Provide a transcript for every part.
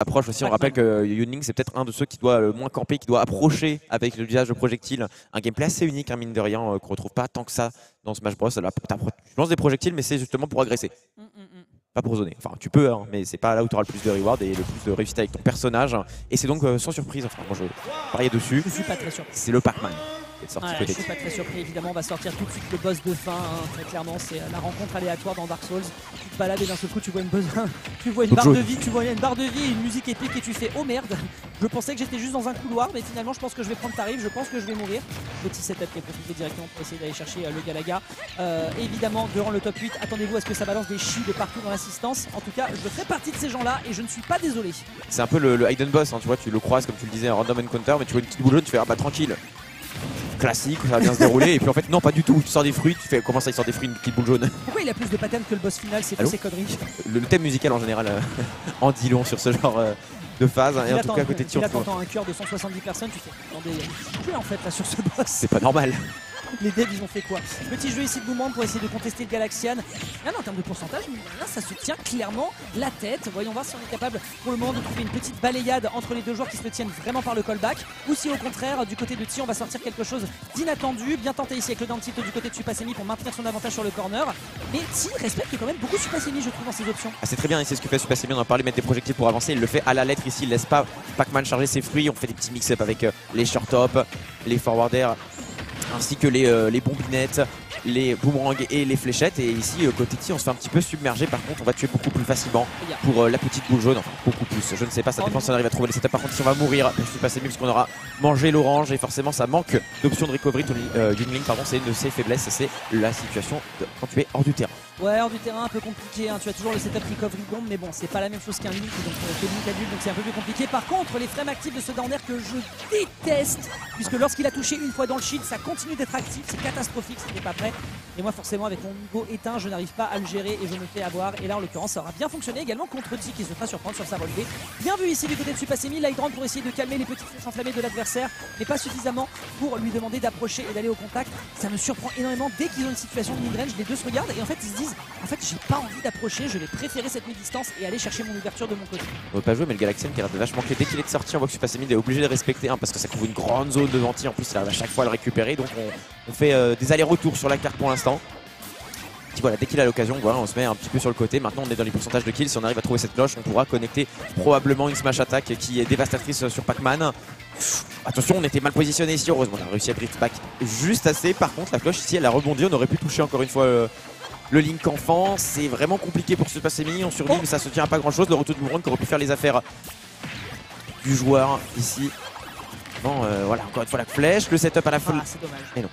Approche aussi, on rappelle que Yunling c'est peut-être un de ceux qui doit le moins camper, qui doit approcher avec l'usage de projectiles. Un gameplay assez unique, un hein, mine de rien, euh, qu'on retrouve pas tant que ça dans Smash Bros. Là, tu lances des projectiles, mais c'est justement pour agresser. Mm, mm, mm. Pas pour zoner. Enfin, tu peux, hein, mais c'est pas là où tu auras le plus de reward et le plus de réussite avec ton personnage. Et c'est donc euh, sans surprise. Enfin, moi je pariais dessus. Je suis pas très. C'est le Pac-Man. Je je suis pas très surpris, évidemment, on va sortir tout de suite le boss de fin, hein, très clairement, c'est la rencontre aléatoire dans Dark Souls. Tu te balades et d'un seul coup tu vois une, tu vois une barre de vie, tu vois une barre de vie, une musique épique et tu fais oh merde, je pensais que j'étais juste dans un couloir, mais finalement je pense que je vais prendre tarif, je pense que je vais mourir. Petit setup qui est profité directement pour essayer d'aller chercher euh, le Galaga. Euh, évidemment, durant le top 8, attendez-vous à ce que ça balance des chi de partout dans l'assistance. En tout cas, je fais partie de ces gens-là et je ne suis pas désolé. C'est un peu le, hidden boss, hein, tu vois, tu le croises comme tu le disais, en random encounter, mais tu vois une petite boule jaune, tu fais ah bah tranquille classique, ça va bien se dérouler. Et puis en fait, non, pas du tout. Tu sors des fruits, tu fais comment ça, il sort des fruits, une petite boule jaune? Pourquoi il a plus de patterns que le boss final? C'est ces conneries le, thème musical en général euh, en dit long sur ce genre euh, de phase. et en tout cas, à côté de t'entends un cœur de 170 personnes, tu fais attendez, il y a en fait là sur ce boss. C'est pas normal. Les devs ils ont fait quoi Petit jeu ici de mouvement pour essayer de contester le Galaxian. Là, en termes de pourcentage, là ça se tient clairement la tête. Voyons voir si on est capable pour le moment de trouver une petite balayade entre les deux joueurs qui se tiennent vraiment par le callback. Ou si au contraire, du côté de Ti, on va sortir quelque chose d'inattendu. Bien tenté ici avec le down du côté de Supasemi pour maintenir son avantage sur le corner. Mais Ti respecte quand même beaucoup Supasemi, je trouve, dans ses options. Ah, c'est très bien, et c'est ce que fait Supasemi. On en parlé, mettre des projectiles pour avancer. Il le fait à la lettre ici. Il laisse pas Pac-Man charger ses fruits. On fait des petits mix-up avec euh, les short top, les forwarders ainsi que les, euh, les bombinettes, les boomerangs et les fléchettes. Et ici, euh, côté T, on se fait un petit peu submerger. Par contre, on va tuer beaucoup plus facilement pour euh, la petite boule jaune. Enfin, beaucoup plus. Je ne sais pas, ça dépend si on arrive à trouver les setups. Par contre, si on va mourir, je suis passé mieux puisqu'on aura mangé l'orange. Et forcément, ça manque d'options de recovery. Euh, pardon, c'est une de ses faiblesses. C'est la situation quand tu es hors du terrain. Ouais, hors du terrain, un peu compliqué. Hein. Tu as toujours le setup recovery bomb, mais bon, c'est pas la même chose qu'un Link, donc euh, Link adulte, donc c'est un peu plus compliqué. Par contre, les frames actifs de ce downer que je déteste, puisque lorsqu'il a touché une fois dans le shield, ça continue d'être actif. C'est catastrophique, c'était pas prêt. Et moi, forcément, avec mon niveau éteint, je n'arrive pas à le gérer et je me fais avoir. Et là, en l'occurrence, ça aura bien fonctionné également contre T qui se fera surprendre sur sa relevée. Bien vu ici du côté de Supasemi, Lightron pour essayer de calmer les petites flèches enflammées de l'adversaire, mais pas suffisamment pour lui demander d'approcher et d'aller au contact. Ça me surprend énormément dès qu'ils ont une situation de mid-range, les deux se regardent et en fait ils se disent en fait j'ai pas envie d'approcher, je vais préférer cette mi-distance et aller chercher mon ouverture de mon côté. On veut pas jouer mais le Galaxian qui a de vachement clé dès qu'il est sorti on voit que Supasemi est obligé de respecter hein, parce que ça couvre une grande zone devant en plus il arrive à chaque fois à le récupérer donc on, fait euh, des allers-retours sur la carte pour l'instant voilà, dès qu'il a l'occasion, voilà, on se met un petit peu sur le côté. Maintenant, on est dans les pourcentages de kills. Si on arrive à trouver cette cloche, on pourra connecter probablement une smash attack qui est dévastatrice sur Pac-Man. Attention, on était mal positionné ici. Heureusement, on a réussi à drift juste assez. Par contre, la cloche ici, elle a rebondi. On aurait pu toucher encore une fois euh, le Link enfant. C'est vraiment compliqué pour se passer mini. On survit, mais ça se tient à pas grand chose. Le retour de Boomerang qui aurait pu faire les affaires du joueur ici. Bon, euh, voilà, encore une fois la flèche, le setup à la folie. Ah, c'est dommage. Mais non.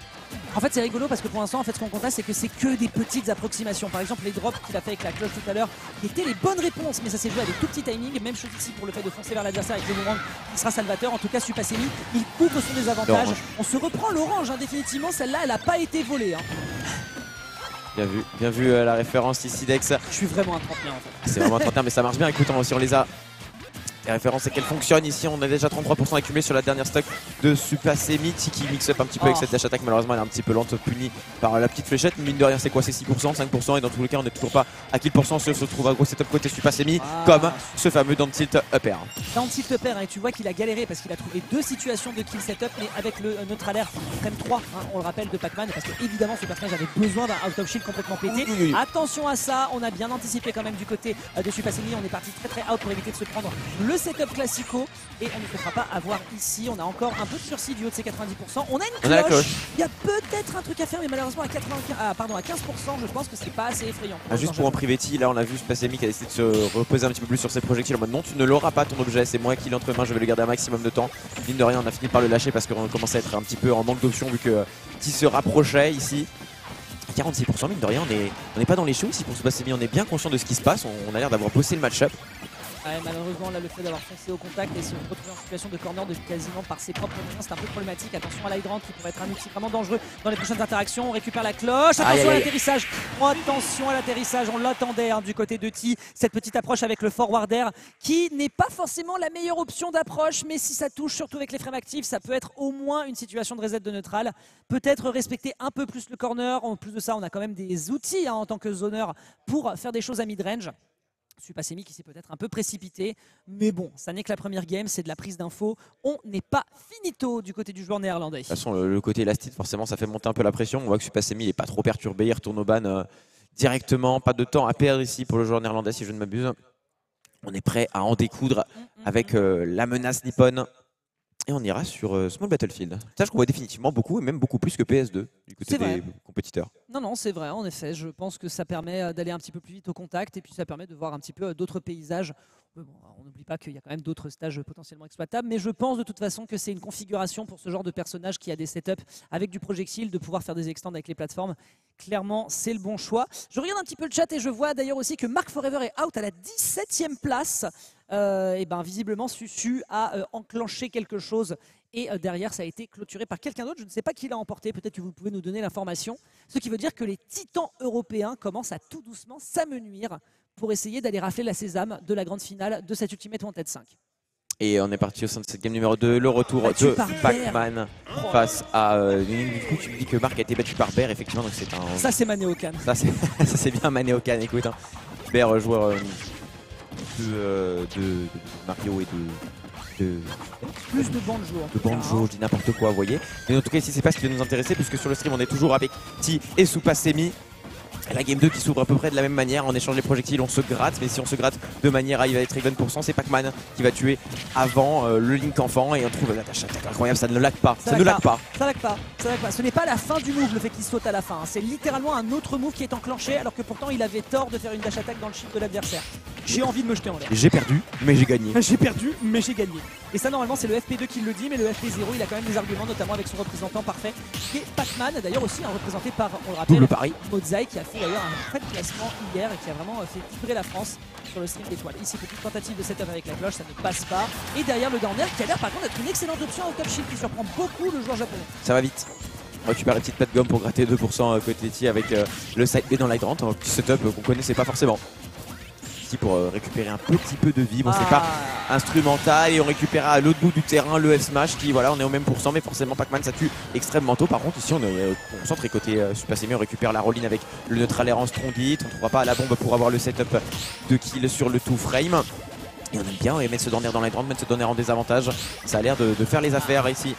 En fait, c'est rigolo parce que pour l'instant, en fait, ce qu'on constate, c'est que c'est que des petites approximations. Par exemple, les drops qu'il a fait avec la cloche tout à l'heure, étaient les bonnes réponses, mais ça s'est joué avec tout petits timings. Même chose ici pour le fait de foncer vers l'adversaire avec le boomerang qui sera salvateur. En tout cas, Supasemi, il couvre son désavantage. On se reprend l'orange, hein, définitivement. Celle-là, elle n'a pas été volée. Hein. Bien vu, bien vu euh, la référence ici Dex. Je suis vraiment un trentenaire en fait. C'est vraiment un trentenaire mais ça marche bien. Écoute, si on les a la référence c'est qu'elle fonctionne ici. On a déjà 33% accumulé sur la dernière stock de Supasemi qui mixe up un petit peu avec oh. cette dash attack. Malheureusement, elle est un petit peu lente, punie par la petite fléchette. Mine de rien, c'est quoi? C'est 6%, 5%. Et dans tous les cas, on n'est toujours pas à kill pourcent. Se trouve à gros setup côté Supasemi, ah. comme ce fameux down tilt upper. Down tilt upper, et tu vois qu'il a galéré parce qu'il a trouvé deux situations de kill setup, mais avec le euh, neutral air frame 3, hein, on le rappelle, de Pac-Man. Parce que évidemment, ce personnage avait besoin d'un out of shield complètement pété. Attention à ça, on a bien anticipé quand même du côté euh, de Supasemi. On est parti très très out pour éviter de se prendre le setup classique et on ne se fera pas avoir ici. On a encore un peu de sursis du haut de ces 90%. On a une cloche. Il y a peut-être un truc à faire, mais malheureusement à 95, ah, pardon, à 15%, je pense que c'est pas assez effrayant. Ah, juste pour en privéti, là on a vu Spacemi qui a décidé de se reposer un petit peu plus sur ses projectiles en mode non, tu ne l'auras pas ton objet, c'est moi qui l'ai entre mains, je vais le garder un maximum de temps. Mine de rien, on a fini par le lâcher parce qu'on commençait à être un petit peu en manque d'options vu que qui se rapprochait ici. 46% mine de rien, on n'est pas dans les choux ici pour Spacemi, on est bien conscient de ce qui se passe, on a l'air d'avoir bossé le match-up malheureusement, là, le fait d'avoir foncé au contact et se retrouver en situation de corner de quasiment par ses propres moyens, c'est un peu problématique. Attention à l'hydrant qui pourrait être un outil vraiment dangereux dans les prochaines interactions. On récupère la cloche. Attention à l'atterrissage. attention à l'atterrissage. On l'attendait hein, du côté de T. Cette petite approche avec le forwarder qui n'est pas forcément la meilleure option d'approche, mais si ça touche, surtout avec les frames actifs, ça peut être au moins une situation de reset de neutral. Peut-être respecter un peu plus le corner. En plus de ça, on a quand même des outils hein, en tant que zoneur pour faire des choses à mid-range. Supasemi qui s'est peut-être un peu précipité, mais bon, ça n'est que la première game, c'est de la prise d'infos. On n'est pas finito du côté du joueur néerlandais. De toute façon, le, côté élastique, forcément, ça fait monter un peu la pression. On voit que Supasemi n'est pas trop perturbé, il retourne au ban euh, directement. Pas de temps à perdre ici pour le joueur néerlandais, si je ne m'abuse. On est prêt à en découdre mm, mm, avec mm. Euh, la menace nippone. Et on ira sur euh, Small Battlefield. Ça, je voit définitivement beaucoup, et même beaucoup plus que PS2 du côté des compétiteurs. Non, non, c'est vrai, en effet. Je pense que ça permet euh, d'aller un petit peu plus vite au contact, et puis ça permet de voir un petit peu d'autres paysages on n'oublie pas qu'il y a quand même d'autres stages potentiellement exploitables, mais je pense de toute façon que c'est une configuration pour ce genre de personnage qui a des setups avec du projectile, de pouvoir faire des extends avec les plateformes. Clairement, c'est le bon choix. Je regarde un petit peu le chat et je vois d'ailleurs aussi que Mark Forever est out à la 17e place. Euh, et ben visiblement, Susu a euh, enclenché quelque chose et euh, derrière ça a été clôturé par quelqu'un d'autre. Je ne sais pas qui l'a emporté, peut-être que vous pouvez nous donner l'information. Ce qui veut dire que les titans européens commencent à tout doucement s'amenuire pour essayer d'aller rafler la sésame de la grande finale de cette Ultimate Wanted 5. Et on est parti au sein de cette game numéro 2, le retour de Pac-Man face à... Euh, du coup tu me dis que Marc a été battu par Bear, effectivement, donc c'est un... Ça c'est. Ça c'est bien Manéokan, écoute. Hein. Bear, joueur euh, de, de, Mario et de... de... Plus de banjo. De banjo, je dis n'importe quoi, vous voyez. Mais en tout cas ici c'est pas ce qui va nous intéresser puisque sur le stream on est toujours avec Ti et Soupasemi. La game 2 qui s'ouvre à peu près de la même manière, en échange des projectiles on se gratte, mais si on se gratte de manière à y être even pour c'est Pac-Man qui va tuer avant euh, le Link enfant et on trouve l'attache attaque incroyable, ça ne lag pas, ça, ne lag pas. Ça lag pas, ça lag pas. Ce n'est pas la fin du move le fait qu'il saute à la fin, c'est littéralement un autre move qui est enclenché alors que pourtant il avait tort de faire une dash attack dans le shield de l'adversaire. J'ai envie de me jeter en l'air. J'ai perdu, mais j'ai gagné. j'ai perdu, mais j'ai gagné. Et ça normalement c'est le FP2 qui le dit, mais le FP0 il a quand même des arguments, notamment avec son représentant parfait, qui est Pac-Man, d'ailleurs aussi représenté par, on le rappelle, Mozai qui a fait d'ailleurs un très classement hier et qui a vraiment fait vibrer la France sur le stream d'étoiles. Ici, petite tentative de setup avec la cloche, ça ne passe pas. Et derrière le dernier qui a l'air par contre d'être une excellente option au top shield qui surprend beaucoup le joueur japonais. Ça va vite. On récupère une petite patte gomme pour gratter 2% côté T avec euh, le side B dans l'hydrant, petit setup qu'on connaissait pas forcément pour euh, récupérer un petit peu de vie. Bon, c'est pas ah. instrumental et on récupère à l'autre bout du terrain le F-Smash qui, voilà, on est au même pourcent, mais forcément Pac-Man ça tue extrêmement tôt. Par contre, ici on est euh, concentré côté euh, Super on récupère la rolling avec le neutral air en strongit. On ne trouvera pas la bombe pour avoir le setup de kill sur le two frame. Et on aime bien et mettre ce donner dans les mettre ce donner en désavantage. Ça a l'air de, faire les affaires ici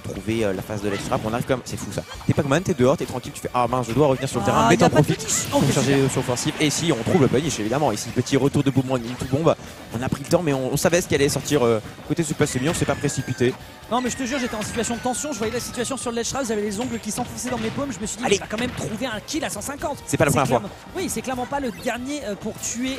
trouver euh, la phase de l'extra. On arrive comme. C'est fou ça. T'es Pac-Man, t'es dehors, t'es tranquille, tu fais Ah mince, je dois revenir sur le terrain, mais t'en profites pour charger sur offensive. Et si on trouve le punish évidemment, ici petit retour de Boomerang tout bombe. On a pris le temps, mais on, savait ce qu'elle allait sortir euh, côté Super Semi, on s'est pas précipité. Non, mais je te jure, j'étais en situation de tension. Je voyais la situation sur le ledge j'avais les ongles qui s'enfonçaient dans mes paumes. Je me suis dit, Allez. va quand même trouver un kill à 150. C'est pas la première fois. Oui, c'est clairement pas le dernier euh, pour tuer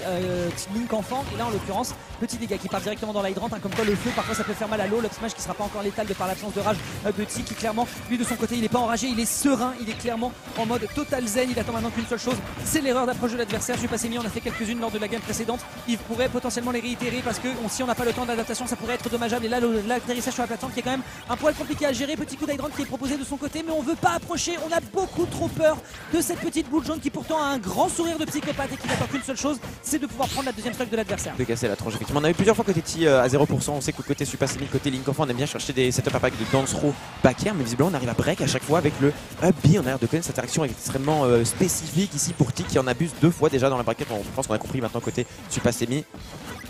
Link enfant. Et là, en l'occurrence, petit dégât qui part directement dans l'hydrant. Hein, comme quoi, le feu, parfois, ça peut faire mal à l'eau. Le smash qui sera pas encore létal de par l'absence de rage de T qui clairement, lui de son côté, il n'est pas enragé, il est serein, il est clairement en mode total zen. Il attend maintenant qu'une seule chose, c'est l'erreur d'approche de l'adversaire. Je suis passé mis, on a fait quelques-unes lors de la game précédente. Il pourrait potentiellement les réitérer parce que si on n'a pas le temps d'adaptation, ça pourrait être dommageable. Et là, l'atterrissage sur la plateforme qui est quand même un poil compliqué à gérer. Petit coup d'hydrant qui est proposé de son côté, mais on veut pas approcher. On a beaucoup trop peur de cette petite boule jaune qui pourtant a un grand sourire de psychopathe et qui n'attend qu'une seule chose, c'est de pouvoir prendre la deuxième stock de l'adversaire. De casser la tranche, effectivement. On a eu plusieurs fois côté T euh, à 0%. On sait que côté Super côté Link on aime bien chercher des setups à pack de dance row back mais visiblement on arrive à break à chaque fois avec le up B. On a l'air de connaître cette interaction extrêmement euh, spécifique ici pour T qui en abuse deux fois déjà dans la braquette. On pense qu'on a compris maintenant côté Super Semi.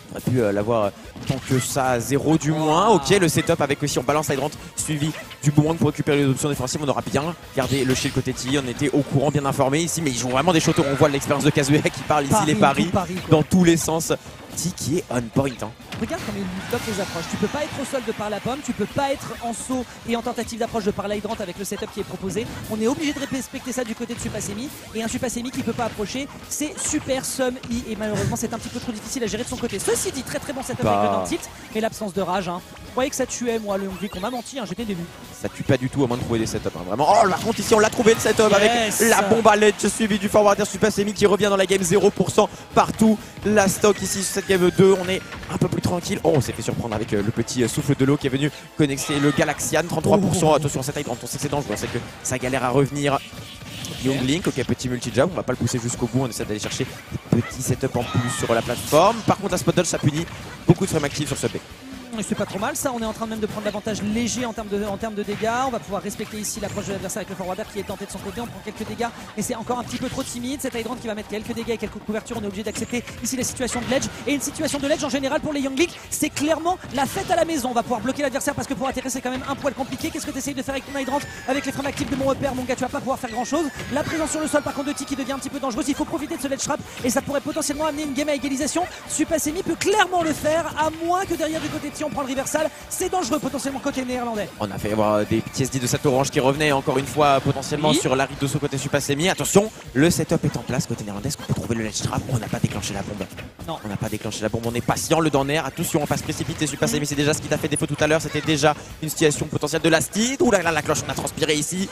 On aurait pu euh, l'avoir tant que ça à zéro du moins. Ok, le setup avec aussi on balance hydrant suivi du boomerang pour récupérer les options défensives. On aura bien gardé le shield côté T. On était au courant, bien informé ici, mais ils jouent vraiment des châteaux. On voit l'expérience de Kazuya qui parle ici les paris, dans tous les sens. T qui est on point. Hein regarde comme il bloque les approches. Tu peux pas être au sol de par la pomme, tu peux pas être en saut et en tentative d'approche de par l'hydrant avec le setup qui est proposé. On est obligé de respecter ça du côté de Supasemi. Et un Supasemi qui peut pas approcher, c'est super sum I. Et malheureusement, c'est un petit peu trop difficile à gérer de son côté. Ceci dit, très très bon setup avec le bah. Mais l'absence de rage. Hein. Je croyais que ça tuait, moi, le Hongrie, qu'on m'a menti, hein, j'étais déçu. Ça tue pas du tout à moins de trouver des setups. Hein, vraiment. Oh, par contre, ici, on l'a trouvé le setup avec la bombe à ledge suivie du forwarder Supasemi qui revient dans la game 0% partout. La stock ici sur cette game 2, on est un peu plus tranquille. Oh, on s'est fait surprendre avec euh, le petit euh, souffle de l'eau qui est venu connecter le Galaxian. 33%. Attention, cette taille, on sait que c'est dangereux. Sait que ça galère à revenir. Young Link, ok, petit multi-jab, on va pas le pousser jusqu'au bout, on essaie d'aller chercher des petits setups en plus sur la plateforme. Par contre, la spot ça punit beaucoup de frame actifs sur ce B. Et c'est pas trop mal ça, on est en train même de prendre l'avantage léger en termes, de, en termes de dégâts. On va pouvoir respecter ici l'approche de l'adversaire avec le forwarder qui est tenté de son côté. On prend quelques dégâts, mais c'est encore un petit peu trop timide. C'est Hydrant qui va mettre quelques dégâts et quelques couvertures. On est obligé d'accepter ici la situation de ledge. Et une situation de ledge en général pour les Young League, c'est clairement la fête à la maison. On va pouvoir bloquer l'adversaire parce que pour atterrir c'est quand même un poil compliqué. Qu'est-ce que tu essayes de faire avec ton Hydrant Avec les frames actifs de mon repère, mon gars, tu vas pas pouvoir faire grand chose. La présence sur le sol par contre de T qui devient un petit peu dangereuse. Il faut profiter de ce ledge trap et ça pourrait potentiellement amener une game à égalisation. Supasemi peut clairement le faire, à moins que derrière du côté de On prend le reversal. C'est dangereux potentiellement côté néerlandais. On a fait avoir des petits SD de cette orange qui revenaient encore une fois potentiellement Oui. sur l'arrivée de ce côté Supasemi. Attention, le setup est en place côté néerlandais. Est-ce qu'on peut trouver le ledge trap On n'a pas déclenché la bombe. Non. On n'a pas déclenché la bombe. On est patient. Le Danner, attention, on va se précipiter. Supasemi, c'est déjà ce qui t'a fait défaut tout à l'heure. C'était déjà une situation potentielle de la steed. Ouh là là, la cloche, on a transpiré ici.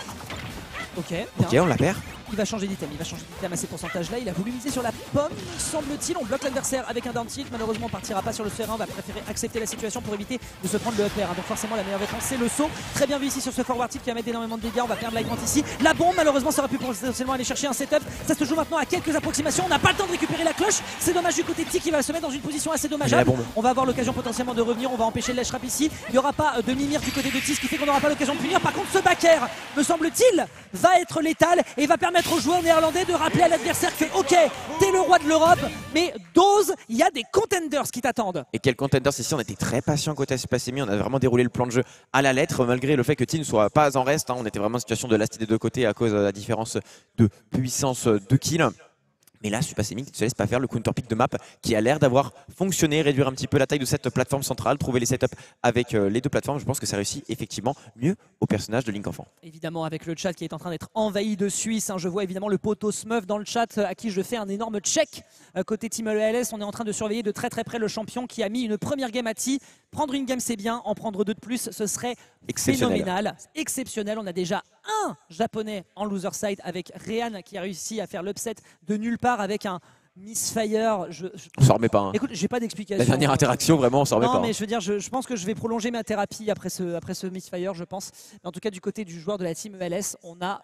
Ok, bien. Ok, on la perd. Il va changer d'item, il va changer d'item à ces pourcentages-là. Il a voulu miser sur la pomme, semble-t-il. On bloque l'adversaire avec un down tilt. Malheureusement, on partira pas sur le terrain. On va préférer accepter la situation pour éviter de se prendre le upper. hein. Donc forcément, la meilleure réponse, c'est le saut. Très bien vu ici sur ce forward tilt qui va mettre énormément de dégâts. On va perdre l'hydrant ici. La bombe, malheureusement, ça aurait pu potentiellement aller chercher un setup. Ça se joue maintenant à quelques approximations. On n'a pas le temps de récupérer la cloche. C'est dommage du côté de T qui va se mettre dans une position assez la dommageable. On va avoir l'occasion potentiellement de revenir. On va empêcher le rap ici. Il n'y aura pas euh, de mimir du côté de T, ce qui fait qu'on n'aura pas l'occasion de punir. Par contre, ce backer, me semble-t-il, va être létal et va permettre aux joueurs néerlandais de rappeler à l'adversaire que, ok, t'es le roi de l'Europe, mais dose, il y a des contenders qui t'attendent. Et quel contenders ici, on était très patient côté Supasemi. On a vraiment déroulé le plan de jeu à la lettre, malgré le fait que T ne soit pas en reste. hein. On était vraiment en situation de last des deux côtés à cause de la différence de puissance de kill. Mais là, Supasemi ne se laisse pas faire le counter pick de map qui a l'air d'avoir fonctionné, réduire un petit peu la taille de cette plateforme centrale, trouver les setups avec euh, les deux plateformes. Je pense que ça réussit effectivement mieux au personnage de Link Enfant. Évidemment, avec le chat qui est en train d'être envahi de Suisse, hein, je vois évidemment le poteau Smurf dans le chat euh, à qui je fais un énorme check. Euh, côté Team LS, on est en train de surveiller de très très près le champion qui a mis une première game à T. Prendre une game, c'est bien. En prendre deux de plus, ce serait Exceptionnel. phénoménal, exceptionnel. On a déjà un japonais en loser side avec Rehan qui a réussi à faire l'upset de nulle part avec un misfire. Je, je- On s'en remet pas. hein. Écoute, j'ai pas d'explication. La dernière interaction, vraiment, on s'en remet Non, pas. hein. mais je veux dire, je, je pense que je vais prolonger ma thérapie après ce, après ce misfire, je pense. Mais en tout cas, du côté du joueur de la team ELS, on a.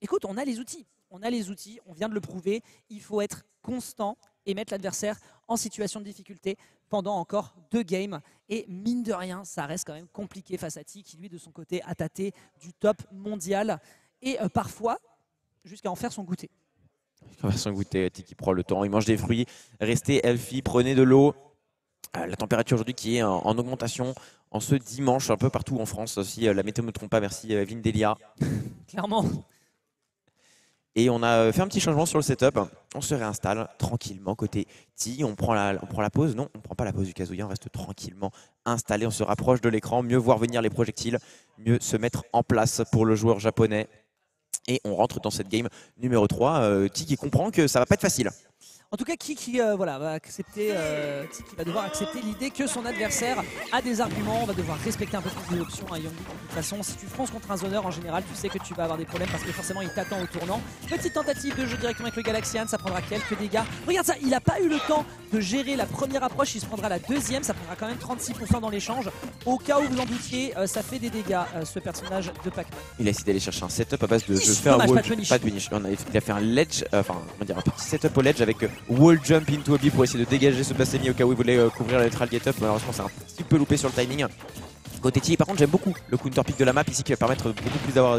Écoute, on a les outils. On a les outils, on vient de le prouver. Il faut être constant et mettre l'adversaire en situation de difficulté pendant encore deux games. Et mine de rien, ça reste quand même compliqué face à T, qui lui, de son côté, a tâté du top mondial. Et euh, parfois, jusqu'à en faire son goûter. On va s'en goûter, Tiki prend le temps, il mange des fruits. Restez healthy, prenez de l'eau. Euh, la température aujourd'hui qui est en, en augmentation en ce dimanche un peu partout en France. Si euh, la météo ne me trompe pas, merci euh, Evelyne Delia. Clairement. Et on a euh, fait un petit changement sur le setup. On se réinstalle tranquillement côté T. On prend la, pause. Non, on prend pas la pause du Kazuya. On reste tranquillement installé. On se rapproche de l'écran. Mieux voir venir les projectiles. Mieux se mettre en place pour le joueur japonais. Et on rentre dans cette game numéro 3. Euh, T qui comprend que ça va pas être facile. En tout cas, qui, qui euh, voilà, va accepter, euh, qui va devoir accepter l'idée que son adversaire a des arguments. On va devoir respecter un peu plus les options à Young Lee. De toute façon, si tu fonces contre un zoneur en général, tu sais que tu vas avoir des problèmes parce que forcément il t'attend au tournant. Petite tentative de jeu directement avec le Galaxian, ça prendra quelques dégâts. Regarde ça, il n'a pas eu le temps de gérer la première approche, il se prendra la deuxième, ça prendra quand même 36% dans l'échange. Au cas où vous en doutiez, euh, ça fait des dégâts ce personnage de Pac-Man. Il a essayé d'aller chercher un setup à base de, Ish, faire un wall pas de pas. On a, il a fait un ledge, enfin, on va dire un petit setup au ledge avec wall jump into obi pour essayer de dégager ce Passemi au cas où il voulait euh, couvrir la neutral get up. Malheureusement, c'est un petit peu loupé sur le timing. Côté T, par contre, j'aime beaucoup le counter pick de la map ici qui va permettre beaucoup plus d'avoir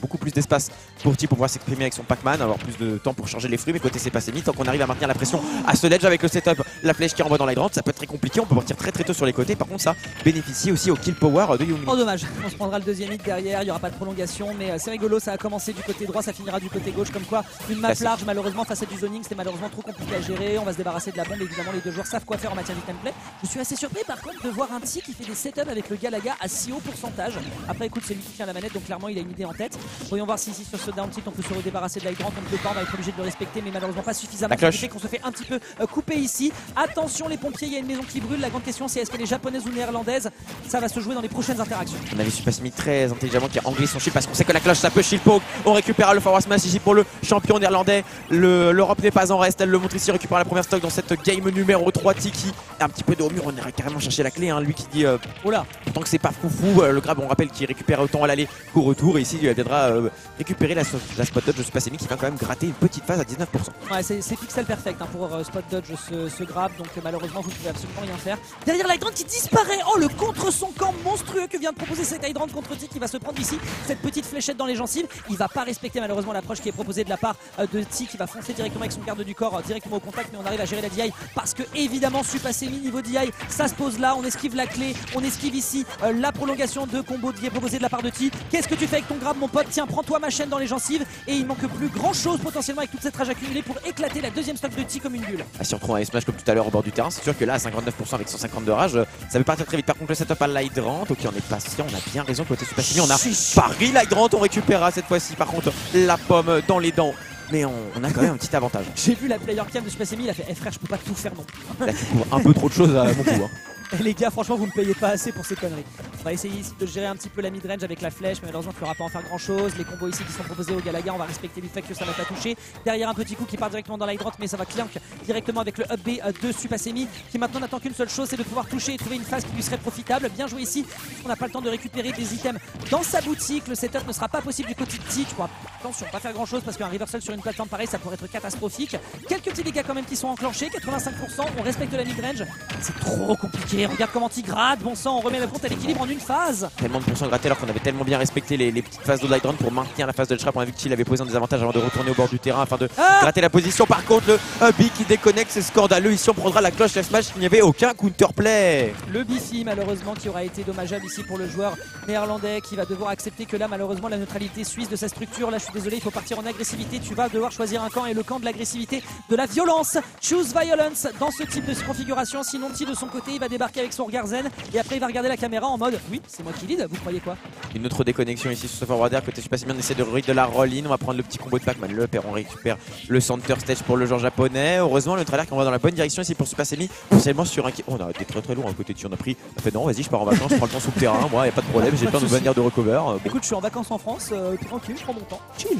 beaucoup plus d'espace pour T pour pouvoir s'exprimer avec son Pac-Man, avoir plus de temps pour charger les fruits. Mais côté c'est Passemi, tant qu'on arrive à maintenir la pression à ce ledge avec le setup, la flèche qui renvoie dans la grande, ça peut être très compliqué. On peut partir très très tôt sur les côtés. Par contre, ça bénéficie aussi au kill power de Young Oh dommage, on se prendra le deuxième hit derrière, il n'y aura pas de prolongation, mais euh, c'est rigolo, ça a commencé du côté droit, ça finira du côté gauche, comme quoi une map large malheureusement face à du zoning, c'était malheureusement trop compliqué à gérer, on va se débarrasser de la bombe, évidemment les deux joueurs savent quoi faire en matière de gameplay. Je suis assez surpris par contre de voir un T qui fait des setups avec le Galaga à si haut pourcentage. Après écoute, c'est lui qui tient la manette, donc clairement il a une idée en tête. Voyons voir si ici sur ce down tilt on peut se redébarrasser de l'hydrant, on ne peut pas, on va être obligé de le respecter, mais malheureusement pas suffisamment. La qu'on se fait un petit peu euh, couper ici. Attention les pompiers, il y a une maison qui brûle, la grande question c'est est-ce qu'elle est japonaise ou néerlandaise Ça va se jouer dans les prochaines interactions? On avait Supasmi très intelligemment qui a anglais son shield parce qu'on sait que la cloche ça peut shield poke. On récupère le forward smash ici pour le champion néerlandais. Le- L'Europe n'est pas en reste, elle le montre ici, récupère la première stock dans cette game numéro 3. Tiki, un petit peu de haut mur, on irait carrément chercher la clé. hein. Lui qui dit euh, là, Tant que c'est pas foufou, euh, le grab on rappelle qu'il récupère autant à l'aller qu'au retour. Et ici il viendra euh, récupérer la, la spot dodge de Supasemi qui va quand même gratter une petite phase à 19%. Ouais, c'est pixel perfect hein, pour euh, spot dodge ce, grab, donc malheureusement vous ne pouvez absolument rien faire. Derrière l'Hydrant qui disparaît, oh le contre son camp monstrueux que vient de proposer cet Hydrant contre T qui va se prendre ici. Cette petite fléchette dans les gencives. Il va pas respecter malheureusement l'approche qui est proposée de la part de T qui va foncer directement avec son garde du corps directement au contact, mais on arrive à gérer la DI parce que évidemment Supasemi niveau DI, ça se pose là, on esquive la clé, on esquive ici euh, la prolongation de combo qui est proposée de la part de T. Qu'est-ce que tu fais avec ton grab mon pote Tiens, prends-toi ma chaîne dans les gencives et il manque plus grand chose potentiellement avec toute cette rage accumulée pour éclater la deuxième stock de T comme une bulle. Ah, si on retrouve un smash comme tout à l'heure au bord du terrain, c'est sûr que là à 59% avec 150 de rage, euh, ça peut partir très vite. Par contre le setup à l'hydrant, ok on est patient, on a bien raison côté Supasemi, on a Paris l'hydrant, on récupérera cette fois-ci par contre la pomme dans les dents. Mais on, on a quand même un petit avantage. J'ai vu la player cam de Supasemi, il a fait Eh frère, je peux pas tout faire non. Là tu couvres un peu trop de choses à mon coup. hein. Eh, les gars, franchement, vous me payez pas assez pour ces conneries. On va essayer ici de gérer un petit peu la mid-range avec la flèche, mais malheureusement, il ne faudra pas en faire grand chose. Les combos ici qui sont proposés au Galaga, on va respecter le fait que ça va pas toucher. Derrière, un petit coup qui part directement dans l'hydrante, mais ça va clank directement avec le up B euh, de Supasemi, qui maintenant n'attend qu'une seule chose, c'est de pouvoir toucher et trouver une phase qui lui serait profitable. Bien joué ici, on n'a pas le temps de récupérer des items dans sa boutique. Le setup ne sera pas possible du côté de T. Je crois, attention, pas faire grand chose parce qu'un reversal sur une plateforme pareille, ça pourrait être catastrophique. Quelques petits dégâts quand même qui sont enclenchés, 85%, on respecte la mid-range. C'est trop compliqué, regarde comment T grade, bon sang, on remet le compte à l'équilibre en une phase. Tellement de pourcents grattés alors qu'on avait tellement bien respecté les, les petites phases de Light Run pour maintenir la phase de Trap. On a vu que Thiel avait posé un désavantage avant de retourner au bord du terrain afin de Ah gratter la position. Par contre, le Hubby qui déconnecte, c'est scandaleux. Ici, on prendra la cloche F smash. Il n'y avait aucun counterplay. Le Bifi malheureusement qui aura été dommageable ici pour le joueur néerlandais qui va devoir accepter que là malheureusement la neutralité suisse de sa structure là je suis désolé il faut partir en agressivité tu vas devoir choisir un camp et le camp de l'agressivité de la violence choose violence dans ce type de configuration sinon Ti de son côté il va débarquer avec son regard zen et après il va regarder la caméra en mode oui c'est moi qui lead vous croyez quoi? Une autre déconnexion ici sur ce forward air. Côté Super on essaie de de la roll-in. On va prendre le petit combo de Pac-Man. Le père, on récupère le center stage pour le joueur japonais. Heureusement, le trailer qui va dans la bonne direction ici pour Super Semi. Potentiellement sur un. qui- Oh, on a été très très loin à côté de On a pris. On a fait non, vas-y, je pars en vacances, je prends le temps sous le terrain. Moi, y a pas de problème. J'ai plein de manières de recover. Euh, Bon, écoute je suis en vacances en France euh, tranquille je prends mon temps chill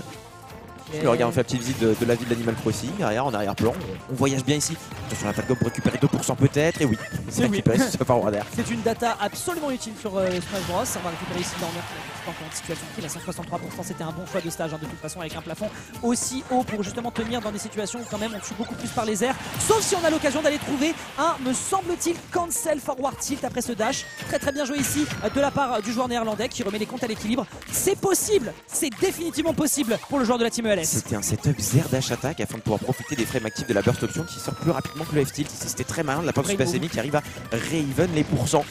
Regarde, on fait la petite visite de, de la ville d'Animal Crossing. Derrière, en arrière-plan, on, on voyage bien ici. Attention, la Falcon pour récupérer 2% peut-être. Et oui, C'est oui. récupéré air. C'est une data absolument utile sur euh, Smash Bros. On va récupérer ici Dormer qui est en situation kill à 163%. C'était un bon choix de stage hein, de toute façon avec un plafond aussi haut pour justement tenir dans des situations où quand même on tue beaucoup plus par les airs. Sauf si on a l'occasion d'aller trouver un, me semble-t-il, cancel forward tilt après ce dash. Très très bien joué ici euh, de la part euh, du joueur néerlandais qui remet les comptes à l'équilibre. C'est possible, c'est définitivement possible pour le joueur de la team ELS. C'était un setup zère dash attack afin de pouvoir profiter des frames actifs de la burst option qui sort plus rapidement que le F-tilt. C'était très malin de la part de. Super qui arrive à re-even les pourcents.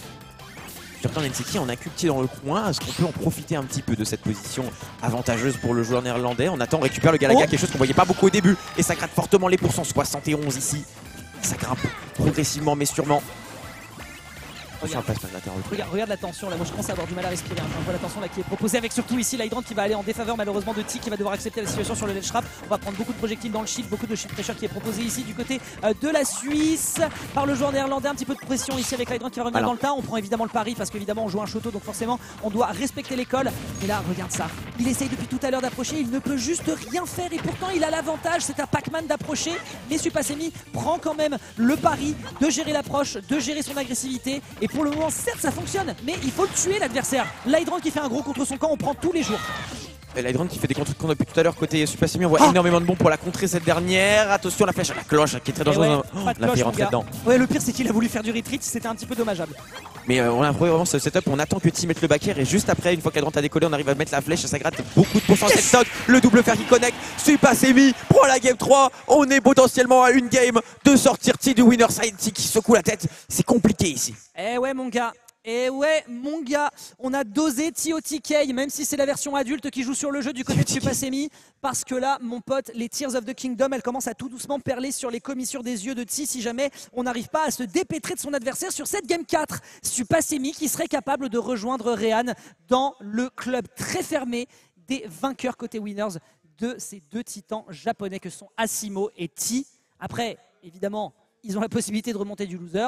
Surtout en NCT, on a Cupti dans le coin. Est-ce qu'on peut en profiter un petit peu de cette position avantageuse pour le joueur néerlandais? On attend, on récupère le Galaga, Oh. quelque chose qu'on voyait pas beaucoup au début. Et ça gratte fortement les pourcents. 71 ici. Ça grimpe progressivement mais sûrement. Regarde. regarde la tension là, moi je commence à avoir du mal à respirer. hein. On voit la tension là qui est proposée avec surtout ici l'Hydrant qui va aller en défaveur malheureusement de T qui va devoir accepter la situation sur le ledge trap. On va prendre beaucoup de projectiles dans le shield, beaucoup de shield pressure qui est proposé ici du côté euh, de la Suisse par le joueur néerlandais. Un petit peu de pression ici avec l'Hydrant qui va revenir Alors. dans le tas. On prend évidemment le pari parce qu'évidemment on joue un choto donc forcément on doit respecter l'école. Et là, regarde ça. Il essaye depuis tout à l'heure d'approcher, il ne peut juste rien faire et pourtant il a l'avantage, c'est à Pac-Man d'approcher. Mais Supasemi prend quand même le pari de gérer l'approche, de gérer son agressivité. Et pour le moment, certes, ça fonctionne, mais il faut tuer l'adversaire. L'Hydrant qui fait un gros contre son camp, on prend tous les jours. L'Hydrant qui fait des contre qu'on depuis tout à l'heure côté Super Semi. On voit Ah énormément de bons pour la contrer cette dernière. Attention, la flèche à la cloche qui est très Et dangereuse. ouais, Oh, la fait rentrer dedans. Ouais, le pire, c'est qu'il a voulu faire du retreat, c'était un petit peu dommageable. Mais euh, on a vraiment ce setup, on attend que T mette le back air et juste après, une fois qu'Adrant a décollé, on arrive à mettre la flèche et ça gratte beaucoup de pourcents. Cette stock, le double fer qui connecte, Super Semi prend la game 3, on est potentiellement à une game de sortir T du winner side, T qui secoue la tête, c'est compliqué ici. Eh ouais, mon gars. Eh ouais, mon gars, on a dosé TOTK, même si c'est la version adulte qui joue sur le jeu du côté de parce que là, mon pote, les Tears of the Kingdom, elles commencent à tout doucement perler sur les commissures des yeux de T si jamais on n'arrive pas à se dépêtrer de son adversaire sur cette game 4. Supasemi qui serait capable de rejoindre Rehan dans le club très fermé des vainqueurs côté winners de ces deux titans japonais que sont Asimo et T. Après, évidemment, ils ont la possibilité de remonter du loser.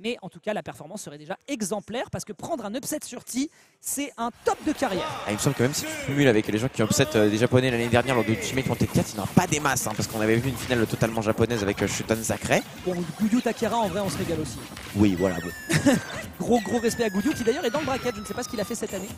Mais en tout cas la performance serait déjà exemplaire parce que prendre un upset sur T, c'est un top de carrière. Ah, il me semble que même si tu cumules avec les gens qui ont upset euh, des japonais l'année dernière lors de Ultimate Wanted 4, il n'y en a pas des masses hein, parce qu'on avait vu une finale totalement japonaise avec euh, Shuton Sacré. Bon, Goudou Takera en vrai on se régale aussi. Oui, voilà. bon. Gros gros respect à Goudou qui d'ailleurs est dans le bracket, je ne sais pas ce qu'il a fait cette année.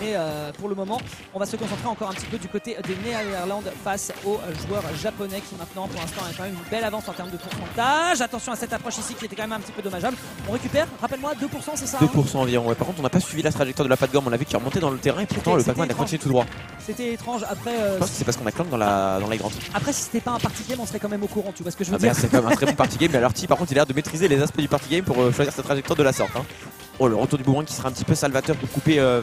Mais euh, pour le moment, on va se concentrer encore un petit peu du côté des Néerlandais face aux joueurs japonais qui maintenant pour l'instant a quand même une belle avance en termes de pourcentage. Attention à cette approche ici qui était quand même un petit peu dommageable. On récupère, rappelle-moi, 2% c'est ça hein 2% environ. Ouais. Par contre, on n'a pas suivi la trajectoire de la Fat Gomme. On a vu qu'il remontait dans le terrain et pourtant le Pac-Man a continué tout droit. C'était étrange. Après, euh, Je pense que c'est parce qu'on a clank dans la, dans la grande. après si c'était pas un party game, on serait quand même au courant, tu vois ce que je veux Ah, dire c'est quand même un très bon party game. Mais alors, T, par contre, il a l'air de maîtriser les aspects du party game pour euh, choisir sa trajectoire de la sorte. hein. Oh, le retour du boomerang qui sera un petit peu salvateur pour couper euh,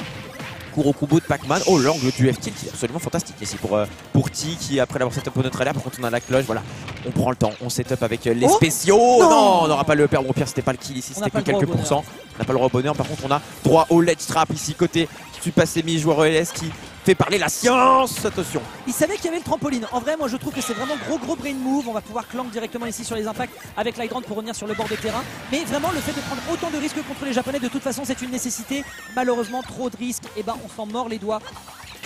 Kurokubo de Pac-Man. Oh, l'angle du F-tilt qui est absolument fantastique ici pour, euh, pour T qui, après l'avoir setup au neutre air, par contre, on a la cloche. Voilà, on prend le temps, on setup avec euh, les Oh spéciaux. Non non, on n'aura pas le père. Bon, au pire, c'était pas le kill ici, c'était que quelques au pourcents. On n'a pas le droit au bonheur. Par contre, on a droit au ledge trap ici, côté Supasemi, joueur ELS qui fait parler la science. Attention. Il savait qu'il y avait le trampoline. En vrai, moi je trouve que c'est vraiment gros gros brain move. On va pouvoir clank directement ici sur les impacts avec l'Hydrant pour revenir sur le bord de terrain. Mais vraiment, le fait de prendre autant de risques contre les Japonais, de toute façon, c'est une nécessité. Malheureusement, trop de risques, et ben on s'en mord les doigts.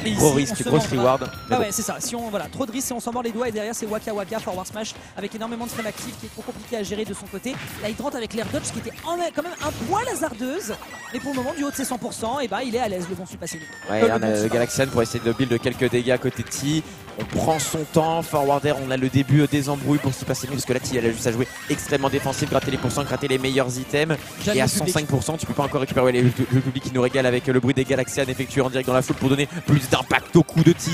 Et Gros ici, risque, se grosse reward. Ah ouais, c'est ça. Si on voilà, trop de risques, si on s'en mord les doigts et derrière c'est Waka Waka forward smash avec énormément de frame actifs qui est trop compliqué à gérer de son côté. L'Hydrant avec l'air dodge qui était en- quand même un poil hasardeuse, mais pour le moment du haut de ses 100%, et bah il est à l'aise le bon passé. Ouais, a le Galaxian pour essayer de build quelques dégâts à côté de T. On prend son temps. Forward air, on a le début des embrouilles pour se passer parce que là, T, elle a juste à jouer extrêmement défensif, gratter les pourcents, gratter les meilleurs items. Et à le public. 105%, tu peux pas encore récupérer les- le public qui nous régale avec le bruit des Galaxian effectué en direct dans la foule pour donner plus d'impact au coup de T.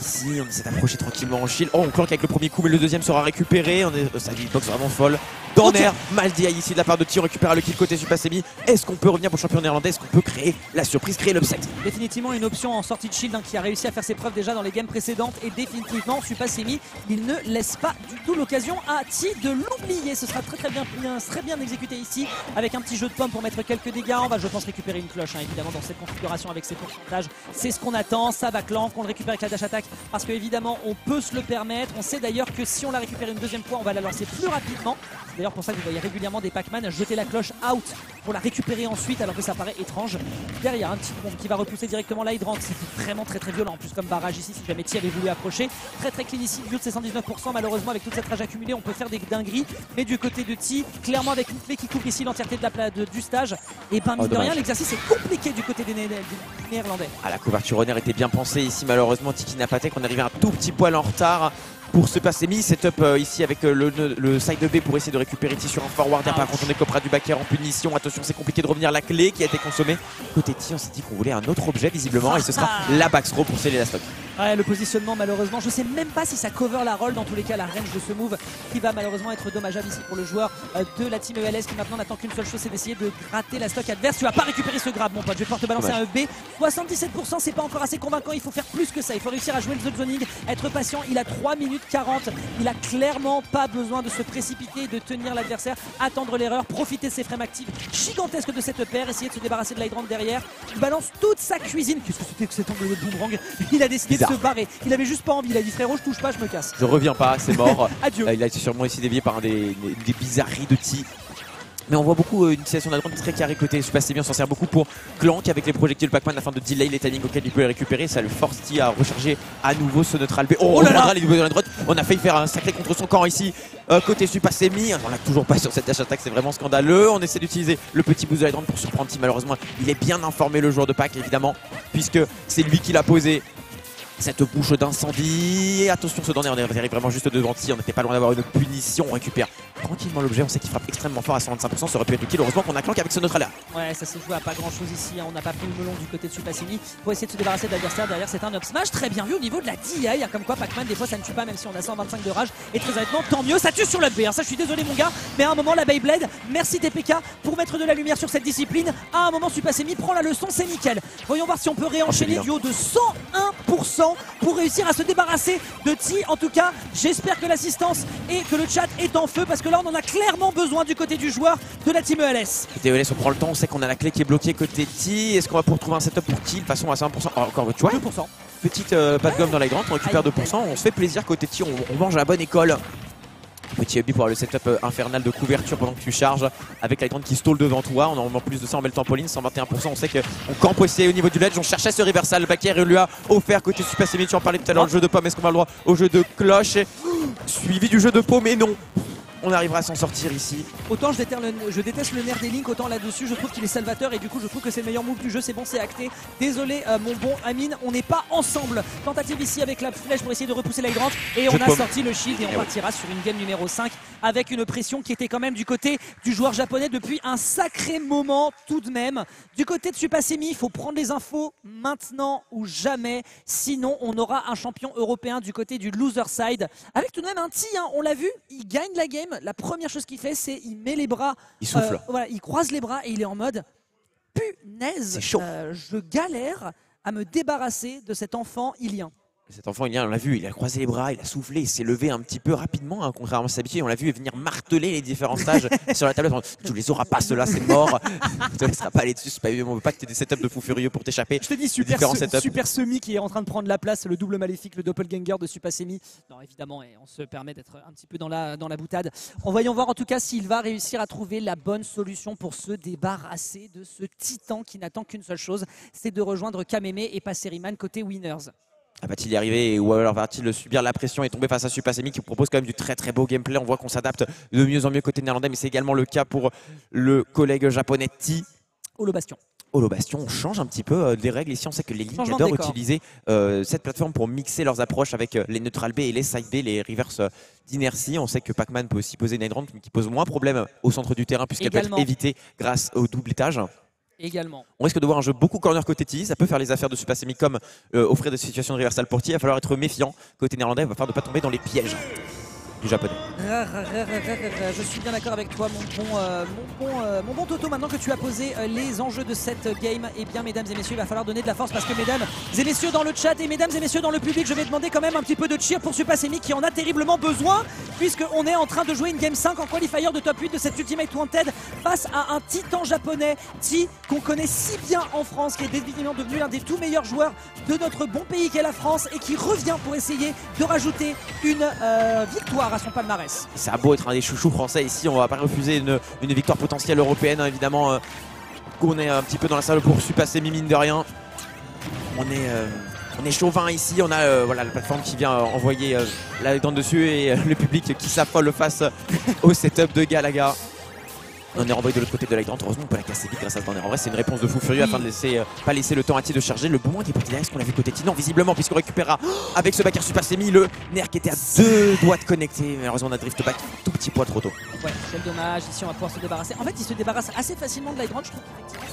Ici, on essaie d'approcher tranquillement en shield. Oh, on clanque avec le premier coup, mais le deuxième sera récupéré. On est, ça dit box vraiment folle. Dans Ok. l'air, mal DI ici de la part de T. On récupère le kill côté Supasemi. Est-ce qu'on peut revenir pour le champion néerlandais? Est-ce qu'on peut créer la surprise, créer l'upset? Définitivement une option en sortie de shield hein, qui a réussi à faire ses preuves déjà dans les games précédentes et définitivement Supasemi il ne laisse pas du tout l'occasion à Ti de l'oublier. Ce sera très très bien, bien, très bien exécuté ici avec un petit jeu de pomme pour mettre quelques dégâts. On va je pense récupérer une cloche hein, évidemment dans cette configuration avec ses pourcentages. C'est ce qu'on attend, ça va clank, on le récupère avec la dash attack parce que évidemment on peut se le permettre. On sait d'ailleurs que si on la récupère une deuxième fois on va la lancer plus rapidement. C'est d'ailleurs pour ça que vous voyez régulièrement des Pac-Man jeter la cloche out pour la récupérer ensuite alors que ça paraît étrange. Derrière un petit bombe qui va repousser directement l'Hydrant. C'était vraiment très très violent. En plus comme barrage ici si jamais Ti avait voulu approcher. Très très clean ici. De ses 119% malheureusement avec toute cette rage accumulée on peut faire des dingueries. Mais du côté de Ti, clairement avec une clé qui couvre ici l'entièreté de la pla- de- du stage. Et ben mine de dommage. rien l'exercice est compliqué du côté des, Né- des Néerlandais. Ah, la couverture honneur était bien pensée ici. Malheureusement, Tiki Napatek, on arrivé un tout petit poil en retard pour se passer mi. Setup euh, ici avec euh, le, le side B pour essayer de récupérer T sur un forward. Par contre, on est copra du backer en punition. Attention, c'est compliqué de revenir. La clé qui a été consommée. Côté T, on s'est dit qu'on voulait un autre objet visiblement et ce sera la backthrow pour sceller la stock. Ouais, le positionnement malheureusement, je sais même pas si ça cover la roll dans tous les cas la range de ce move qui va malheureusement être dommageable ici pour le joueur euh, de la team ELS qui maintenant n'attend qu'une seule chose c'est d'essayer de gratter la stock adverse. Tu vas pas récupérer ce grab mon pote, je vais pouvoir te balancer un EB. 77% c'est pas encore assez convaincant, il faut faire plus que ça, il faut réussir à jouer le zoning, être patient, il a 3 minutes 40, il a clairement pas besoin de se précipiter, de tenir l'adversaire, attendre l'erreur, profiter de ses frames actives gigantesques de cette paire, essayer de se débarrasser de l'hydrant derrière. Il balance toute sa cuisine. Qu'est-ce que c'était que cet angle de boomerang? Il a décidé Bizarre. de se barrer. Il avait juste pas envie. Il a dit frérot, je touche pas, je me casse. Je reviens pas, c'est mort. Adieu. Euh, il a été sûrement ici dévié par un des, des bizarreries de T. Mais on voit beaucoup euh, une situation d'adrone très carré côté Super bien, on s'en sert beaucoup pour Clank avec les projectiles Pac-Man afin de delay les timings auxquels il peut les récupérer. Ça le force T à recharger à nouveau ce neutral B. Oh, Oh là on là les nouveaux de la droite. On a failli faire un sacré contre son camp ici. Euh, côté Super Semi, on l'a toujours pas sur cette dash attack, c'est vraiment scandaleux. On essaie d'utiliser le petit boost de l'hydrant pour surprendre T. Malheureusement, il est bien informé le joueur de Pac évidemment, puisque c'est lui qui l'a posé cette bouche d'incendie. Attention, ce dernier, on est arrivé vraiment juste devant T. On n'était pas loin d'avoir une punition. On récupère tranquillement l'objet. On sait qu'il frappe extrêmement fort à 125%. Ça aurait pu être utile. Heureusement qu'on a clank avec ce neutral là. Ouais, ça s'est joué à pas grand chose ici. hein. On n'a pas pris le melon du côté de Supasini pour essayer de se débarrasser de l'adversaire. Derrière, c'est un up smash très bien vu au niveau de la DI. hein. Comme quoi, Pac-Man, des fois, ça ne tue pas, même si on a 125 de rage. Et très honnêtement, tant mieux, ça tue sur le B. hein. Ça, je suis désolé, mon gars. Mais à un moment, la Beyblade, merci TPK pour mettre de la lumière sur cette discipline. À un moment, Supasemi prend la leçon, c'est nickel. Voyons voir si on peut réenchaîner bien. du haut de 101% pour réussir à se débarrasser de Ti. En tout cas, j'espère que l'assistance et que le chat est en feu parce que là, on en a clairement besoin du côté du joueur de la team ELS. Côté ELS, on prend le temps. On sait qu'on a la clé qui est bloquée côté T. Est-ce qu'on va pouvoir trouver un setup pour T de façon à 100% Oh, Encore, tu vois, 2%. petite euh, pas de gomme dans la grande. On récupère Aïe. 2%. On se fait plaisir côté T. On, on mange à la bonne école. Petit Hubby pour avoir le setup euh, infernal de couverture pendant que tu charges avec la grande qui stall devant toi. On a en plus de ça, on met le trampoline 121%. On sait qu'on campe aussi au niveau du ledge. On cherchait ce reversal. Bakier lui a offert côté Super Semi. Tu en parlais tout à l'heure, le jeu de pomme. Est-ce qu'on va le droit au jeu de cloche? Suivi du jeu de peau, mais non on arrivera à s'en sortir ici. Autant je, déteste le nerf des Link, autant là-dessus je trouve qu'il est salvateur et du coup je trouve que c'est le meilleur move du jeu, c'est bon, c'est acté. Désolé euh, mon bon Amine, on n'est pas ensemble. Tentative ici avec la flèche pour essayer de repousser la grande et on a sorti le shield et on eh partira sur une game numéro 5 avec une pression qui était quand même du côté du joueur japonais depuis un sacré moment tout de même. Du côté de Supasemi, il faut prendre les infos maintenant ou jamais, sinon on aura un champion européen du côté du loser side avec tout de même un T, hein. on l'a vu, il gagne la game la première chose qu'il fait, c'est il met les bras. Il souffle. Euh, voilà, il croise les bras et il est en mode punaise, euh, je galère à me débarrasser de cet enfant ilien. Cet enfant, il on l'a vu, il a croisé les bras, il a soufflé, il s'est levé un petit peu rapidement, hein, contrairement à sa habitude. On l'a vu venir marteler les différents stages sur la tablette. Tu les auras pas, ceux-là, c'est mort. tu ne laisseras pas aller dessus. Pas, on veut pas que tu aies des setups de fou furieux pour t'échapper. Je te dis, super, super Semi qui est en train de prendre la place, le double maléfique, le doppelganger de Super Semi. Non, évidemment, et on se permet d'être un petit peu dans la, dans la boutade. En voyons voir en tout cas s'il va réussir à trouver la bonne solution pour se débarrasser de ce titan qui n'attend qu'une seule chose c'est de rejoindre Kameme et passer Riman côté winners. Ah, va-t-il y arriver ou alors va-t-il subir la pression et tomber face à Supasemi qui propose quand même du très très beau gameplay On voit qu'on s'adapte de mieux en mieux côté néerlandais, mais c'est également le cas pour le collègue japonais Ti. Holo Bastion. Holo Bastion, on change un petit peu euh, des règles ici. On sait que les Link adorent utiliser euh, cette plateforme pour mixer leurs approches avec euh, les neutral B et les side B, les reverse d'inertie. On sait que Pac-Man peut aussi poser une mais qui pose moins de problème au centre du terrain puisqu'elle peut être évitée grâce au double étage On risque de voir un jeu beaucoup corner côté T, ça peut faire les affaires de Super Semi comme euh, offrir des situations de reversal pour T. Il va falloir être méfiant. Côté néerlandais, il va falloir ne pas tomber dans les pièges japonais. Je suis bien d'accord avec toi, mon bon, euh, euh, mon, bon, Toto. Maintenant que tu as posé euh, les enjeux de cette game, eh bien, mesdames et messieurs, il va falloir donner de la force parce que, mesdames et messieurs, dans le chat et mesdames et messieurs, dans le public, je vais demander quand même un petit peu de cheer pour Supasemi qui en a terriblement besoin, puisqu'on est en train de jouer une game 5 en qualifier de top 8 de cette Ultimate Wanted face à un titan japonais, Ti, qu'on connaît si bien en France, qui est définitivement devenu l'un des tout meilleurs joueurs de notre bon pays qu'est la France et qui revient pour essayer de rajouter une victoire à son palmarès. Ça a beau être un des chouchous français ici, on va pas refuser une, victoire potentielle européenne, hein, évidemment. Euh, on est un petit peu dans la salle pour passer mine de rien. On est, euh, on est chauvin ici, on a euh, voilà, la plateforme qui vient envoyer la dent dessus et le public qui s'affole face au setup de Galaga. On est renvoyé de l'autre côté de la grande. Heureusement, on peut la casser vite grâce à ce En vrai, c'est une réponse de fou furieux afin de laisser, euh, pas laisser le temps à T de charger. Le bon qui est parti derrière, ce qu'on a vu côté T Non, visiblement, puisqu'on récupérera avec ce backer super semi le nerf qui était à deux doigts de connecter. Malheureusement, on a drift back tout poids trop tôt. Ouais, c'est dommage. Ici, on va pouvoir se débarrasser. En fait, il se débarrasse assez facilement de grande. Je trouve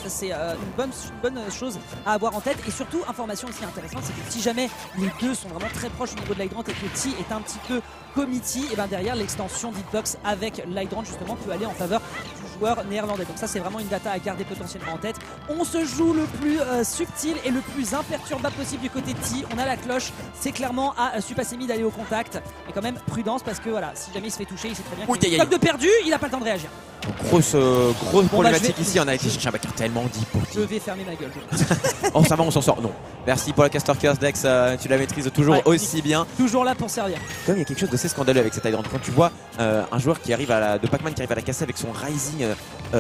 que c'est euh, une, bonne, bonne chose à avoir en tête. Et surtout, information aussi intéressante, c'est que si jamais les deux sont vraiment très proches au niveau de la et que T est un petit peu committee, et ben derrière l'extension d'Hitbox avec l'Hydrant justement peut aller en faveur du joueur néerlandais. Donc ça c'est vraiment une data à garder potentiellement en tête. On se joue le plus euh, subtil et le plus imperturbable possible du côté de T. On a la cloche, c'est clairement à euh, Supasemi d'aller au contact. Mais quand même prudence parce que voilà, si jamais il se fait toucher, il sait très bien a de perdu, il n'a pas le temps de réagir. Grosse, euh, grosse bah, problématique ici, on a été chercher un backer tellement dit pour Je vais fermer ma gueule. oh ça va, on s'en sort. Non. Merci pour la Caster Curse Dex, tu la maîtrises toujours aussi bien. Toujours là pour servir. Comme il y a quelque chose de assez scandaleux avec cette Hydrant. Quand tu vois un joueur qui arrive à la, de Pac-Man qui arrive à la casser avec son Rising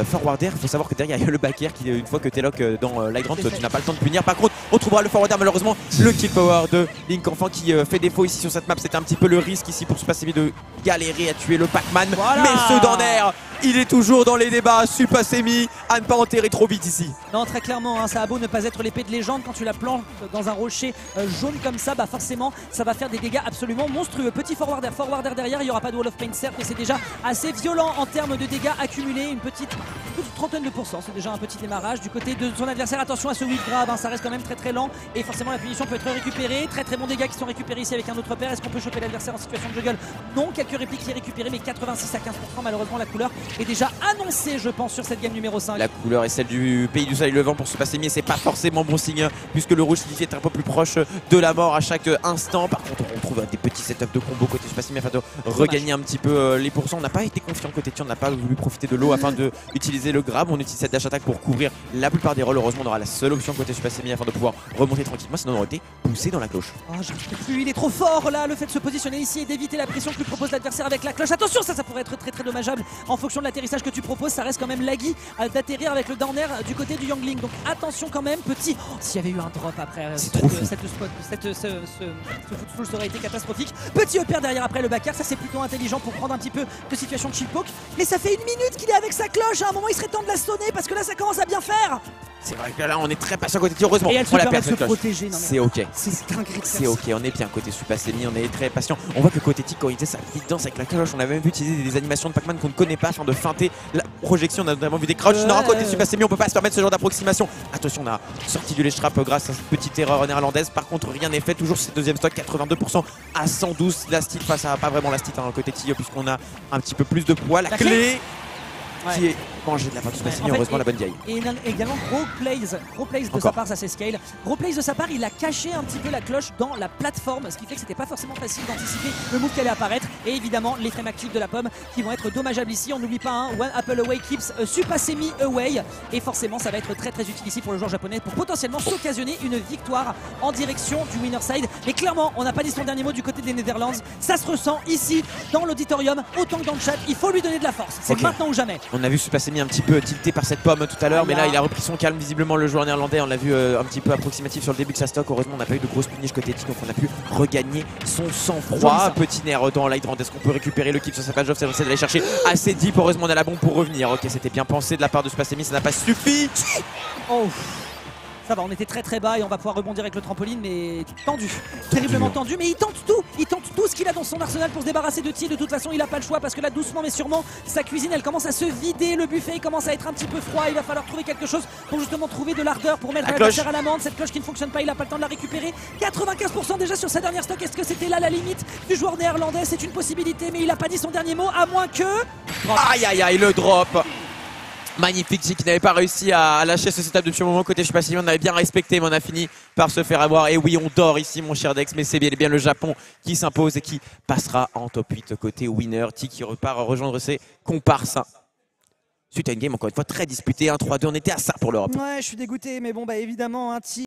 forwarder, il faut savoir que derrière il y a le backer qui une fois que t'es lock euh, dans euh, l'Hydrant tu n'as pas le temps de punir. Par contre on trouvera le forwarder malheureusement le kill power de Link Enfant qui euh, fait défaut ici sur cette map. C'était un petit peu le risque ici pour se passer de galérer à tuer le Pac-Man. Mais ce Danner il est toujours dans les débats. Supasemi à ne pas enterrer trop vite ici. Non, très clairement, hein, ça a beau ne pas être l'épée de légende. Quand tu la plantes dans un rocher jaune comme ça, bah forcément, ça va faire des dégâts absolument monstrueux. Petit forwarder, forwarder derrière, il n'y aura pas de Wall of Pain certes, mais c'est déjà assez violent en termes de dégâts accumulés. Une petite, trentaine de pourcents, c'est déjà un petit démarrage. Du côté de son adversaire, attention à ce whip grab, hein, ça reste quand même très très lent. Et forcément, la punition peut être récupérée. Très très bons dégâts qui sont récupérés ici avec un autre paire. Est-ce qu'on peut choper l'adversaire en situation de juggle? Non, quelques répliques qui est récupéré, mais 86 à 15%. Malheureusement, la couleur est déjà annoncée, je pense, sur cette game numéro 5. La couleur est celle du pays du soleil levant pour se passer mais c'est pas forcément bon signe puisque le rouge signifie être un peu plus proche de la mort à chaque instant. Par contre, on trouve des petits setups de combo côté Supasemi afin de regagner un petit peu euh, les pourcents. On n'a pas été confiant côté Tian, on n'a pas voulu profiter de l'eau afin de utiliser le grab. On utilise cette dash attack pour couvrir la plupart des rôles. Heureusement, on aura la seule option côté Supasemi afin de pouvoir remonter tranquillement, sinon on aurait été poussé dans la cloche. Oh, plus, il est trop fort là, le fait de se positionner ici et d'éviter la pression que lui propose l'adversaire avec la cloche. Attention, ça, ça pourrait être très très dommageable en fonction de l'atterrissage que tu proposes. Ça reste quand même laggy euh, d'atterrir avec le down air du côté du Youngling. Donc attention quand même, petit. Oh, S'il y avait eu un drop après euh, cette, trop fou. cette spot, cette, ce, ce, ce ça aurait été catastrophique. Petit upper derrière après le backer, ça c'est plutôt intelligent pour prendre un petit peu de situation de chip poke. Mais ça fait une minute qu'il est avec sa cloche. À un moment, il serait temps de la sonner parce que là, ça commence à bien faire. C'est vrai que là, on est très patient côté. Heureusement, Et elle on la perd se protéger. C'est ok. C'est ok, on est bien côté Supasemi, on est très patient. On voit que côté Tic, quand il était sa petite danse avec la cloche, on avait même vu utiliser des animations de Pac-Man qu'on ne connaît pas de feinter la projection. On a notamment vu des crouches. Non, Ouais. côté Supasemi, on peut pas se permettre ce genre d'approximation. Attention, on a sorti du ledge trap grâce à cette petite erreur néerlandaise. Par contre, rien n'est fait. Toujours ce deuxième stock, 82% à 112. Lastit face à pas vraiment Lastit hein, côté Tio, puisqu'on a un petit peu plus de poids. La, La clé, clé. Qui est mangée de la part Supasemi, heureusement et- la bonne vieille. Et également gros plays, gros plays de Encore. sa part, ça c'est scale. Gros plays de sa part, il a caché un petit peu la cloche dans la plateforme, ce qui fait que c'était pas forcément facile d'anticiper le move qui allait apparaître. Et évidemment, les frames actifs de la pomme qui vont être dommageables ici. On n'oublie pas, hein, One Apple Away keeps a Super Semi Away. Et forcément, ça va être très très utile ici pour le joueur japonais pour potentiellement s'occasionner une victoire en direction du winner side. Mais clairement, on n'a pas dit son dernier mot du côté des Netherlands. Ça se ressent ici dans l'auditorium, autant que dans le chat. Il faut lui donner de la force. C'est maintenant ou jamais. On a vu Supasemi un petit peu tilté par cette pomme tout à l'heure, Ah, mais là. il a repris son calme visiblement le joueur néerlandais. On l'a vu euh, un petit peu approximatif sur le début de sa stock. Heureusement, on n'a pas eu de grosse punish côté Tic, donc on a pu regagner son sang-froid. ça. Petit nerf dans l'hydrant. Est-ce qu'on peut récupérer le kill sur sa page off C'est d'aller chercher assez deep. Heureusement, on a la bombe pour revenir. Ok, c'était bien pensé de la part de Supasemi, ça n'a pas suffi. Oh ça va, on était très très bas et on va pouvoir rebondir avec le trampoline, mais tendu, terriblement tendu. Mais il tente tout, il tente tout ce qu'il a dans son arsenal pour se débarrasser de T. De toute façon, il a pas le choix parce que là, doucement mais sûrement, sa cuisine elle commence à se vider. Le buffet il commence à être un petit peu froid. Il va falloir trouver quelque chose pour justement trouver de l'ardeur pour mettre La l'adversaire cloche. à l'amende. Cette cloche qui ne fonctionne pas, il a pas le temps de la récupérer. 95% déjà sur sa dernière stock. Est-ce que c'était là la limite du joueur néerlandais? C'est une possibilité, mais il a pas dit son dernier mot, à moins que. Aïe aïe aïe, le drop. Magnifique Tic qui n'avait pas réussi à lâcher ce setup depuis un moment. Côté si on avait bien respecté mais on a fini par se faire avoir. Et oui on dort ici mon cher Dex mais c'est bien, bien le Japon qui s'impose et qui passera en top 8 côté winner Tic qui repart rejoindre ses comparses. Suite à une game encore une fois très disputée. 1-3-2 on était à ça pour l'Europe. Ouais, je suis dégoûté, mais bon, bah évidemment, un T